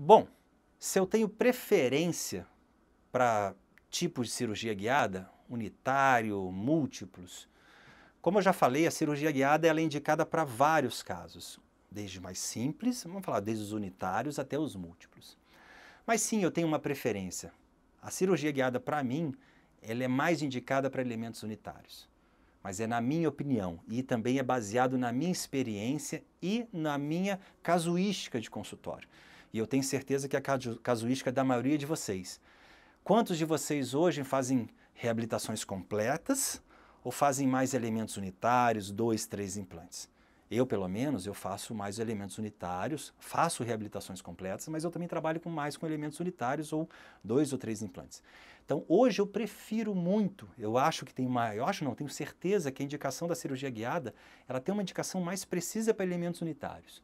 Bom, se eu tenho preferência para tipos de cirurgia guiada, unitário, múltiplos, como eu já falei, a cirurgia guiada ela é indicada para vários casos, desde mais simples, vamos falar desde os unitários até os múltiplos. Mas sim, eu tenho uma preferência. A cirurgia guiada, para mim, ela é mais indicada para elementos unitários. Mas é na minha opinião e também é baseado na minha experiência e na minha casuística de consultório. E eu tenho certeza que é a casuística da maioria de vocês. Quantos de vocês hoje fazem reabilitações completas ou fazem mais elementos unitários, dois, três implantes? Eu, pelo menos, eu faço mais elementos unitários, faço reabilitações completas, mas eu também trabalho com mais com elementos unitários ou dois ou três implantes. Então, hoje eu prefiro muito, eu acho que tem uma, eu acho não, tenho certeza que a indicação da cirurgia guiada, ela tem uma indicação mais precisa para elementos unitários.